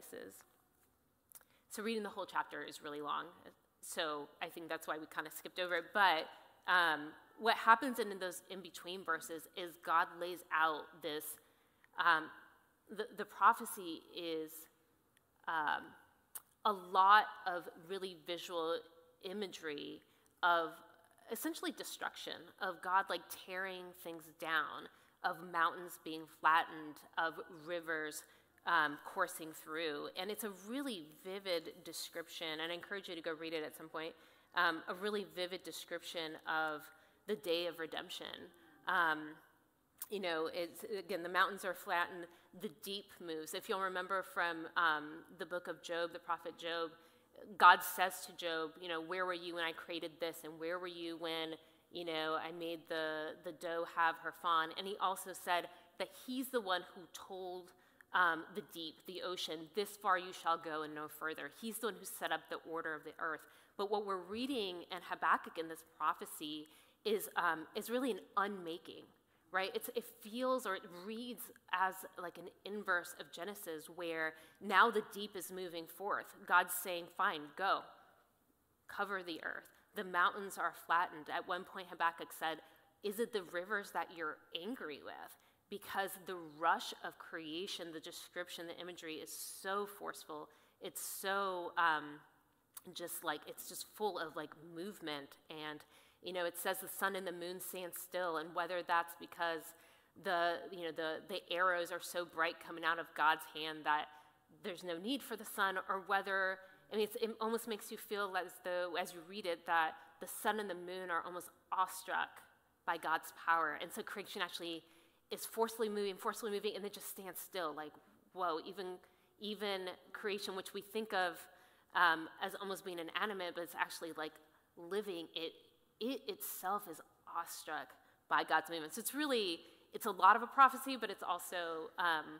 places. So reading the whole chapter is really long. So I think that's why we kind of skipped over it. But um, what happens in those in between verses is God lays out this. Um, the, the prophecy is um, a lot of really visual imagery of essentially destruction, of God like tearing things down, of mountains being flattened, of rivers um, coursing through. And it's a really vivid description, and I encourage you to go read it at some point. Um, a really vivid description of the day of redemption. Um, you know, it's, again, the mountains are flattened, the deep moves. If you'll remember from um, the book of Job, the prophet Job, God says to Job, you know, where were you when I created this? And where were you when, you know, I made the, the doe have her fawn? And he also said that he's the one who told um, the deep, the ocean, this far you shall go and no further. He's the one who set up the order of the earth. But what we're reading in Habakkuk in this prophecy is, um, is really an unmaking right? It's, it feels or it reads as like an inverse of Genesis, where now the deep is moving forth. God's saying, fine, go, cover the earth. The mountains are flattened. At one point, Habakkuk said, Is it the rivers that you're angry with? Because the rush of creation, the description, the imagery is so forceful. It's so um, just like, it's just full of like movement and you know, it says the sun and the moon stand still, and whether that's because the, you know, the, the arrows are so bright coming out of God's hand that there's no need for the sun, or whether, I mean, it almost makes you feel as though, as you read it, that the sun and the moon are almost awestruck by God's power. And so creation actually is forcefully moving, forcefully moving, and then just stands still. Like, whoa, even, even creation, which we think of um, as almost being inanimate, but it's actually like living, it, it itself is awestruck by God's movements. So it's really, it's a lot of a prophecy, but it's also um,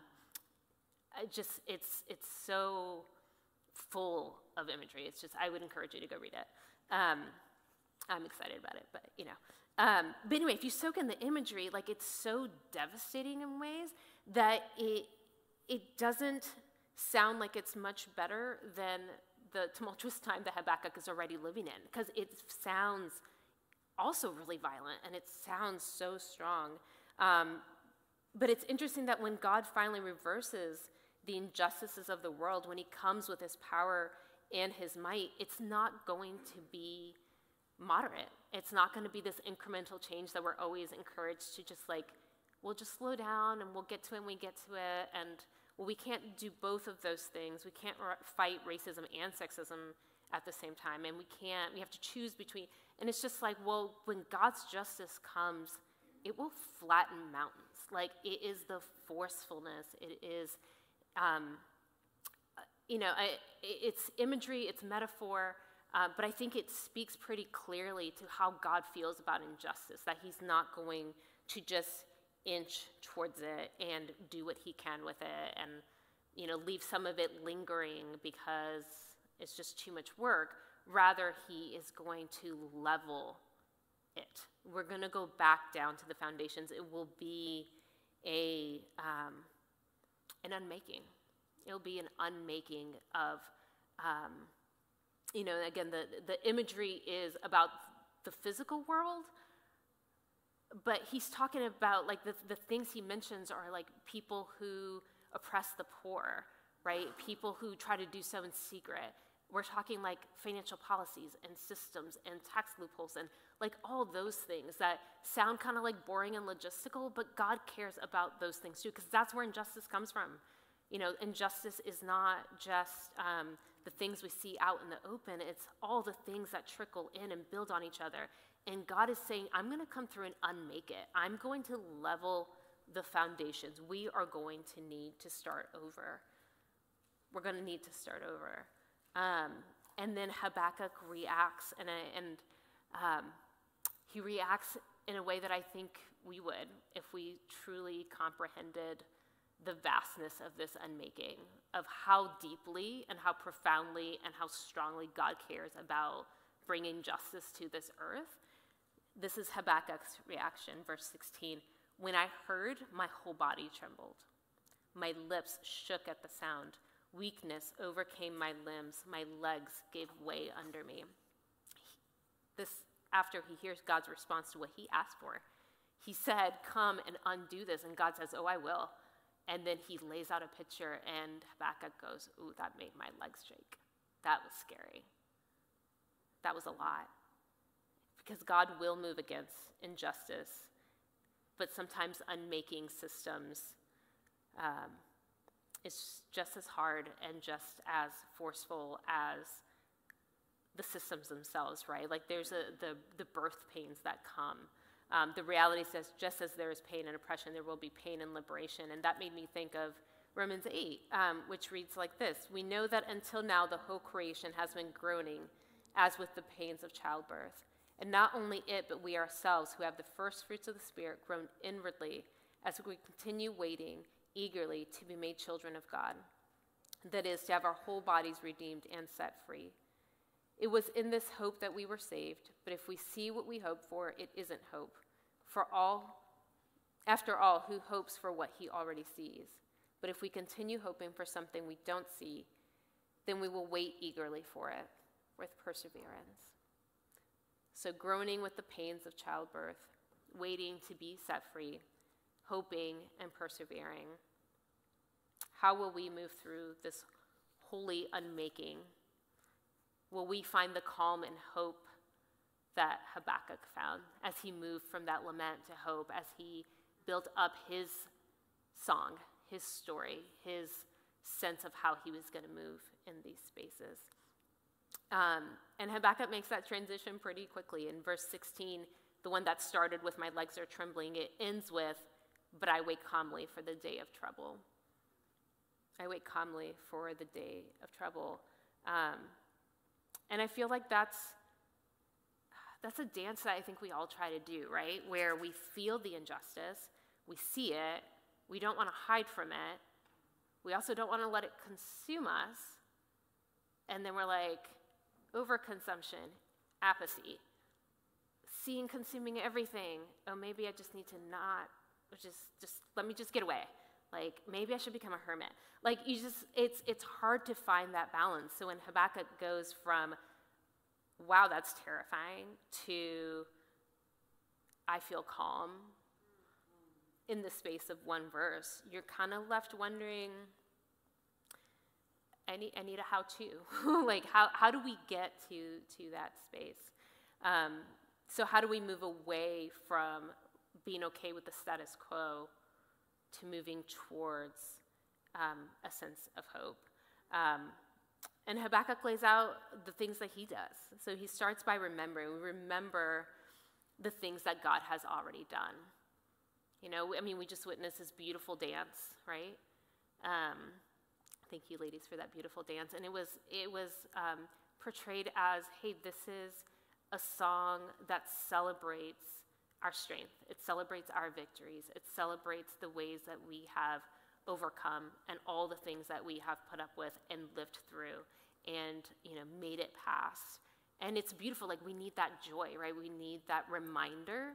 just, it's, it's so full of imagery. It's just, I would encourage you to go read it. Um, I'm excited about it, but you know. Um, but anyway, if you soak in the imagery, like it's so devastating in ways that it, it doesn't sound like it's much better than the tumultuous time that Habakkuk is already living in, because it sounds also really violent and it sounds so strong. Um, but it's interesting that when God finally reverses the injustices of the world, when he comes with his power and his might, it's not going to be moderate. It's not going to be this incremental change that we're always encouraged to just like, we'll just slow down and we'll get to it when we get to it. And we can't do both of those things. We can't fight racism and sexism at the same time. And we can't, we have to choose between, and it's just like, well, when God's justice comes, it will flatten mountains. Like it is the forcefulness, it is, um, you know, I, it's imagery, it's metaphor, uh, but I think it speaks pretty clearly to how God feels about injustice, that He's not going to just inch towards it and do what He can with it and, you know, leave some of it lingering because it's just too much work. Rather, he is going to level it. We're going to go back down to the foundations. It will be a um, an unmaking. It'll be an unmaking of, um, you know, again, the, the imagery is about the physical world, but he's talking about like the, the things he mentions are like people who oppress the poor, right? People who try to do so in secret. We're talking like financial policies and systems and tax loopholes and like all those things that sound kind of like boring and logistical, but God cares about those things too, because that's where injustice comes from. You know, injustice is not just um, the things we see out in the open, it's all the things that trickle in and build on each other. And God is saying, I'm going to come through and unmake it. I'm going to level the foundations. We are going to need to start over. We're going to need to start over. Um, and then Habakkuk reacts, and, and um, he reacts in a way that I think we would if we truly comprehended the vastness of this unmaking, of how deeply and how profoundly and how strongly God cares about bringing justice to this earth. This is Habakkuk's reaction, verse 16. When I heard, my whole body trembled. My lips shook at the sound Weakness overcame my limbs. My legs gave way under me. This, after he hears God's response to what he asked for, he said, Come and undo this. And God says, Oh, I will. And then he lays out a picture, and Habakkuk goes, Ooh, that made my legs shake. That was scary. That was a lot. Because God will move against injustice, but sometimes unmaking systems um, is just as hard and just as forceful as the systems themselves, right? Like there's a, the, the birth pains that come. Um, the reality says, just as there is pain and oppression, there will be pain and liberation. And that made me think of Romans 8, um, which reads like this We know that until now the whole creation has been groaning as with the pains of childbirth. And not only it, but we ourselves, who have the first fruits of the Spirit, groan inwardly as we continue waiting eagerly to be made children of God. That is, to have our whole bodies redeemed and set free. It was in this hope that we were saved, but if we see what we hope for, it isn't hope. For all, after all, who hopes for what he already sees? But if we continue hoping for something we don't see, then we will wait eagerly for it with perseverance. So, groaning with the pains of childbirth, waiting to be set free, hoping and persevering. How will we move through this holy unmaking? Will we find the calm and hope that Habakkuk found as he moved from that lament to hope, as he built up his song, his story, his sense of how he was going to move in these spaces? Um, and Habakkuk makes that transition pretty quickly. In verse 16, the one that started with my legs are trembling, it ends with, but I wait calmly for the day of trouble. I wait calmly for the day of trouble. Um, and I feel like that's that's a dance that I think we all try to do, right? Where we feel the injustice, we see it, we don't want to hide from it, we also don't want to let it consume us, and then we're like, overconsumption, apathy, seeing consuming everything. Oh, maybe I just need to not, just just let me just get away. Like maybe I should become a hermit. Like you just, it's it's hard to find that balance. So when Habakkuk goes from, wow, that's terrifying, to I feel calm in the space of one verse, you're kind of left wondering I need, I need a how to. like, how, how do we get to, to that space? Um, so, how do we move away from being okay with the status quo to moving towards um, a sense of hope? Um, and Habakkuk lays out the things that he does. So, he starts by remembering. We remember the things that God has already done. You know, I mean, we just witnessed this beautiful dance, right? Um, Thank you, ladies, for that beautiful dance. And it was it was um, portrayed as, hey, this is a song that celebrates our strength. It celebrates our victories. It celebrates the ways that we have overcome and all the things that we have put up with and lived through and you know made it past. And it's beautiful. Like we need that joy, right? We need that reminder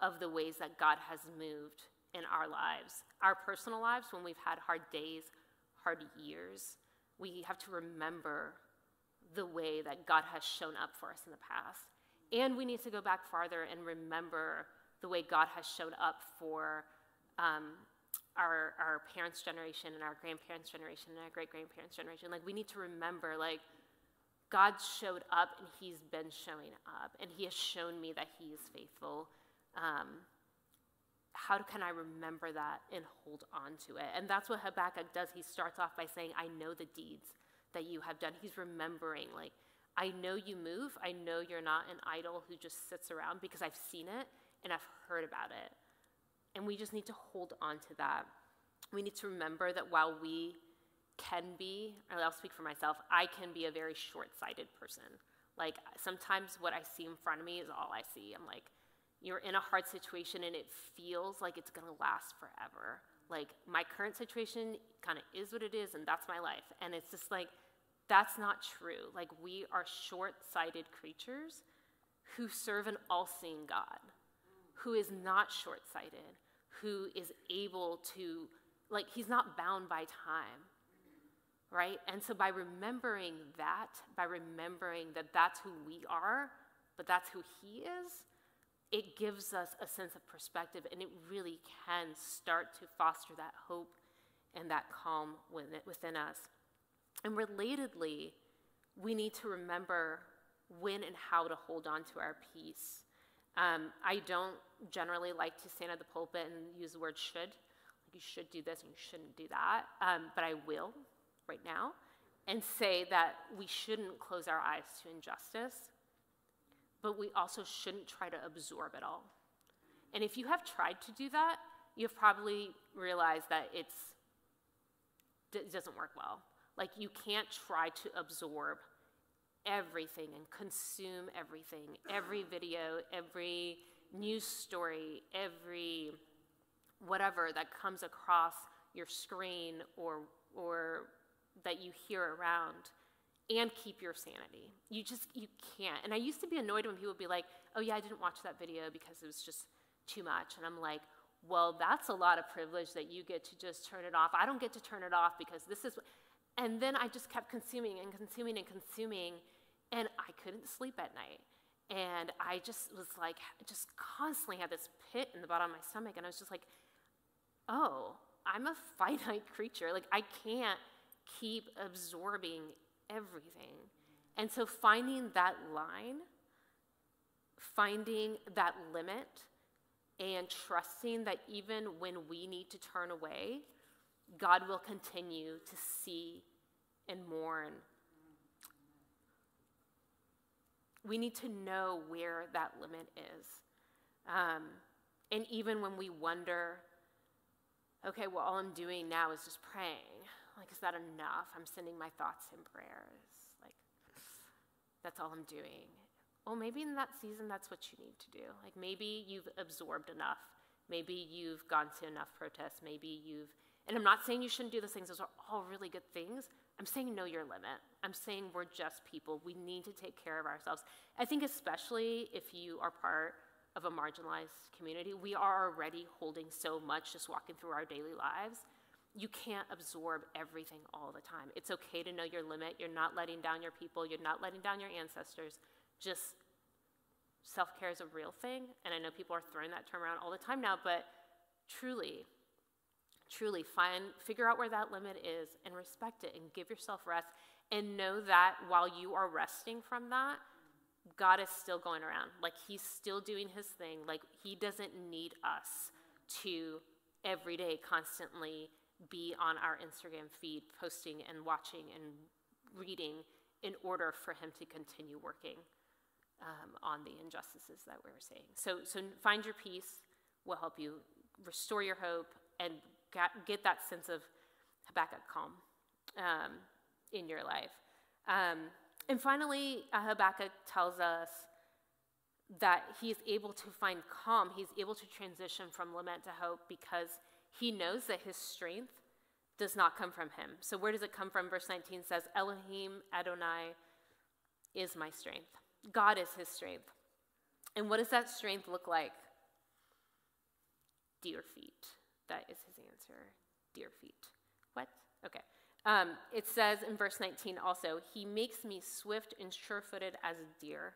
of the ways that God has moved in our lives, our personal lives when we've had hard days, hard years, we have to remember the way that God has shown up for us in the past. And we need to go back farther and remember the way God has showed up for um, our, our parents' generation and our grandparents' generation and our great grandparents' generation. Like, we need to remember, like, God showed up and He's been showing up, and He has shown me that He is faithful. Um, how can I remember that and hold on to it? And that's what Habakkuk does. He starts off by saying, I know the deeds that you have done. He's remembering, like, I know you move. I know you're not an idol who just sits around because I've seen it and I've heard about it. And we just need to hold on to that. We need to remember that while we can be, or I'll speak for myself, I can be a very short sighted person. Like, sometimes what I see in front of me is all I see. I'm like, you're in a hard situation and it feels like it's going to last forever. Like my current situation kind of is what it is and that's my life. And it's just like, that's not true. Like we are short sighted creatures who serve an all seeing God, who is not short sighted, who is able to, like, he's not bound by time. right? And so by remembering that, by remembering that that's who we are, but that's who He is, it gives us a sense of perspective and it really can start to foster that hope and that calm within us. And relatedly, we need to remember when and how to hold on to our peace. Um, I don't generally like to stand at the pulpit and use the word should. Like you should do this and you shouldn't do that. Um, but I will right now and say that we shouldn't close our eyes to injustice, but we also shouldn't try to absorb it all. And if you have tried to do that, you've probably realized that it's, it doesn't work well. Like you can't try to absorb everything and consume everything, every video, every news story, every whatever that comes across your screen or, or that you hear around and keep your sanity. You just, you can't. And I used to be annoyed when people would be like, oh yeah, I didn't watch that video because it was just too much. And I'm like, well, that's a lot of privilege that you get to just turn it off. I don't get to turn it off because this is, and then I just kept consuming and consuming and consuming, and I couldn't sleep at night. And I just was like, just constantly had this pit in the bottom of my stomach, and I was just like, oh, I'm a finite creature. Like, I can't keep absorbing everything. And so, finding that line, finding that limit, and trusting that even when we need to turn away, God will continue to see and mourn. We need to know where that limit is. Um, and even when we wonder, okay, well, all I'm doing now is just praying. Like, is that enough? I'm sending my thoughts and prayers. Like, that's all I'm doing. Well, maybe in that season, that's what you need to do. Like, maybe you've absorbed enough. Maybe you've gone to enough protests. Maybe you've and I'm not saying you shouldn't do those things, those are all really good things. I'm saying know your limit. I'm saying we're just people. We need to take care of ourselves. I think, especially if you are part of a marginalized community, we are already holding so much just walking through our daily lives. You can't absorb everything all the time. It's okay to know your limit. You're not letting down your people, you're not letting down your ancestors. Just self care is a real thing. And I know people are throwing that term around all the time now, but truly, truly find figure out where that limit is and respect it and give yourself rest and know that while you are resting from that god is still going around. Like he's still doing his thing. Like he doesn't need us to every day constantly be on our instagram feed posting and watching and reading in order for him to continue working um, on the injustices that we are seeing. So so find your peace. Will help you restore your hope and get that sense of Habakkuk calm um, in your life. Um, and finally, uh, Habakkuk tells us that he's able to find calm. He's able to transition from lament to hope because he knows that his strength does not come from him. So, where does it come from? Verse 19 says, Elohim Adonai is my strength. God is his strength. And what does that strength look like? Deer feet. That is his answer. Deer feet. What? Okay. Um, it says in verse 19 also, He makes me swift and sure footed as a deer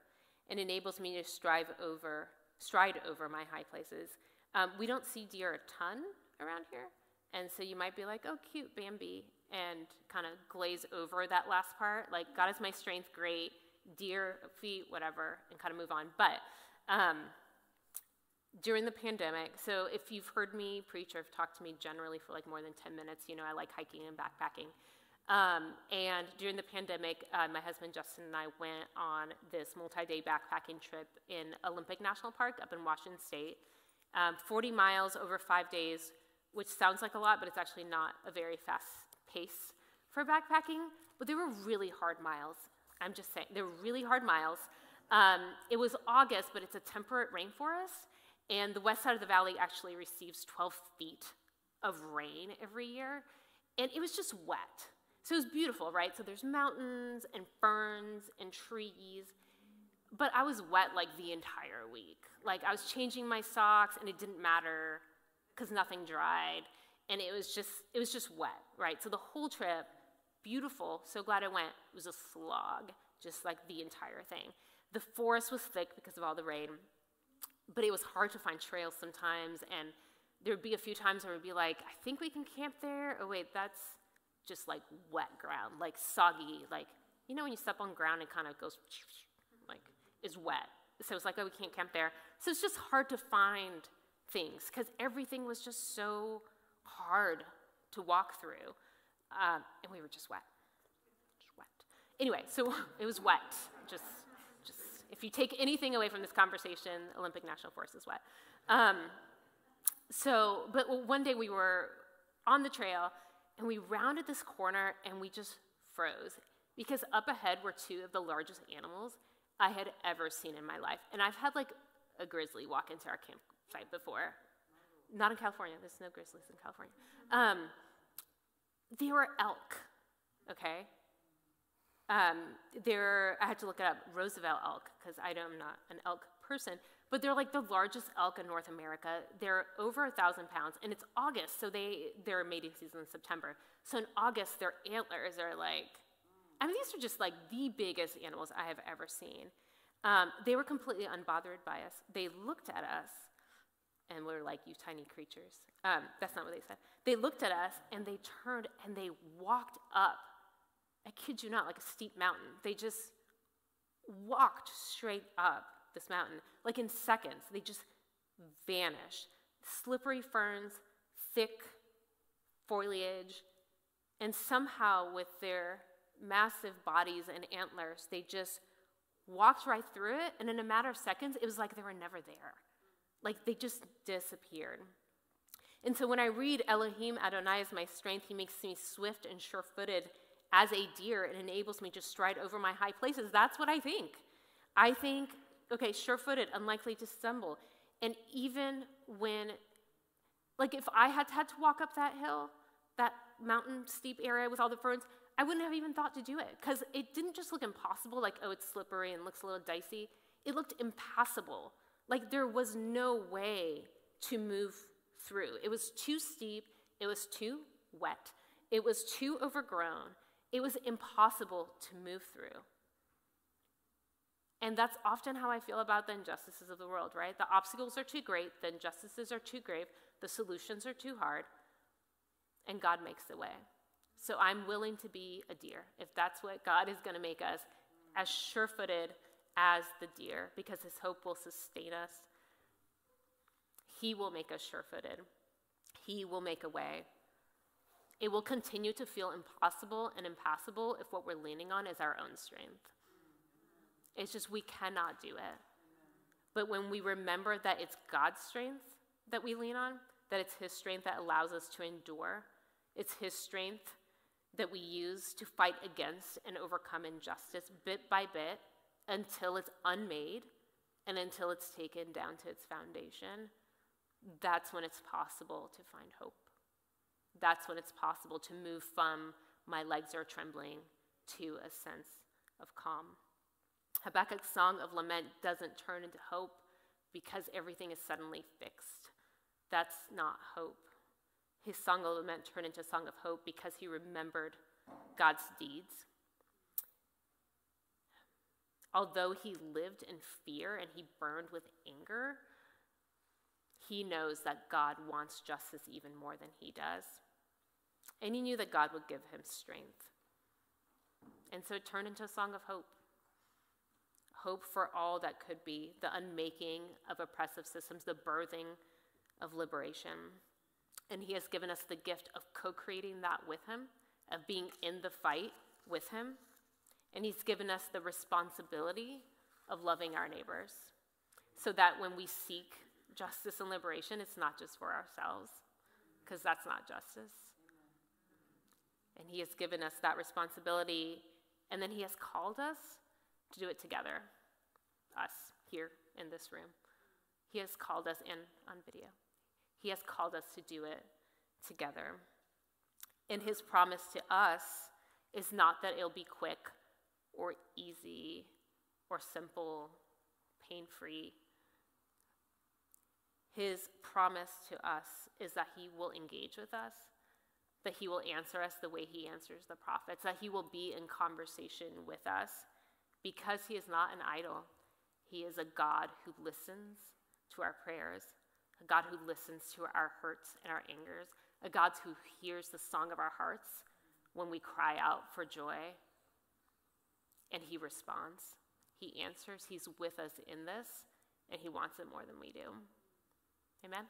and enables me to strive over, stride over my high places. Um, we don't see deer a ton around here. And so you might be like, oh, cute, Bambi, and kind of glaze over that last part. Like, God is my strength, great, deer feet, whatever, and kind of move on. But um, during the pandemic, so if you've heard me preach or have talked to me generally for like more than 10 minutes, you know I like hiking and backpacking. Um, and during the pandemic, uh, my husband Justin and I went on this multi day backpacking trip in Olympic National Park up in Washington State. Um, 40 miles over five days, which sounds like a lot, but it's actually not a very fast pace for backpacking. But they were really hard miles. I'm just saying, they were really hard miles. Um, it was August, but it's a temperate rainforest. And the west side of the valley actually receives 12 feet of rain every year. And it was just wet. So it was beautiful, right? So there's mountains and ferns and trees. But I was wet like the entire week. Like I was changing my socks and it didn't matter because nothing dried. And it was just it was just wet, right? So the whole trip beautiful. So glad I went. Was a slog, just like the entire thing. The forest was thick because of all the rain, but it was hard to find trails sometimes. And there would be a few times where would be like, I think we can camp there. Oh, wait, that's just like wet ground, like soggy, like, you know, when you step on ground, it kind of goes, like, is wet. So it's like, oh, we can't camp there. So it's just hard to find things because everything was just so hard to walk through. Um, and we were just wet. Just wet. Anyway, so it was wet. Just if you take anything away from this conversation, Olympic National Forest is wet. Um, so, but one day we were on the trail and we rounded this corner and we just froze because up ahead were two of the largest animals I had ever seen in my life. And I've had like a grizzly walk into our campsite before. Not in California, there's no grizzlies in California. Um, they were elk, okay? Um, they're, I had to look it up, Roosevelt elk, because I am not an elk person, but they're like the largest elk in North America. They're over a thousand pounds, and it's August, so they their mating season in September. So in August, their antlers are like, I mean, these are just like the biggest animals I have ever seen. Um, they were completely unbothered by us. They looked at us, and we are like, "You tiny creatures." Um, that's not what they said. They looked at us, and they turned and they walked up I kid you not, like a steep mountain. They just walked straight up this mountain. Like in seconds, they just vanished. Slippery ferns, thick foliage, and somehow with their massive bodies and antlers, they just walked right through it, and in a matter of seconds, it was like they were never there. Like they just disappeared. And so when I read Elohim Adonai is my strength, he makes me swift and sure footed as a deer, it enables me to stride over my high places. That's what I think. I think, okay, sure footed, unlikely to stumble. And even when, like, if I had had to walk up that hill, that mountain steep area with all the ferns, I wouldn't have even thought to do it because it didn't just look impossible, like, oh, it's slippery and looks a little dicey. It looked impassable. Like, there was no way to move through. It was too steep, it was too wet, it was too overgrown, it was impossible to move through. And that's often how I feel about the injustices of the world, right? The obstacles are too great, the injustices are too grave, the solutions are too hard, and God makes the way. So I'm willing to be a deer if that's what God is going to make us, as sure footed as the deer, because his hope will sustain us. He will make us sure footed, he will make a way. It will continue to feel impossible and impassable if what we're leaning on is our own strength. It's just we cannot do it. But when we remember that it's God's strength that we lean on, that it's His strength that allows us to endure, it's His strength that we use to fight against and overcome injustice bit by bit until it's unmade and until it's taken down to its foundation, that's when it's possible to find hope that's when it's possible to move from my legs are trembling to a sense of calm. Habakkuk's song of lament doesn't turn into hope because everything is suddenly fixed. That's not hope. His song of lament turned into a song of hope because he remembered God's deeds. Although he lived in fear and he burned with anger, he knows that God wants justice even more than he does. And he knew that God would give him strength. And so it turned into a song of hope hope for all that could be, the unmaking of oppressive systems, the birthing of liberation. And he has given us the gift of co creating that with him, of being in the fight with him. And he's given us the responsibility of loving our neighbors so that when we seek justice and liberation, it's not just for ourselves, because that's not justice. And He has given us that responsibility, and then He has called us to do it together, us here in this room. He has called us in on video. He has called us to do it together. And His promise to us is not that it'll be quick or easy or simple, pain free. His promise to us is that He will engage with us that He will answer us the way He answers the prophets, that He will be in conversation with us because He is not an idol. He is a God who listens to our prayers, a God who listens to our hurts and our angers, a God who hears the song of our hearts when we cry out for joy. And He responds, He answers, He's with us in this, and He wants it more than we do. Amen.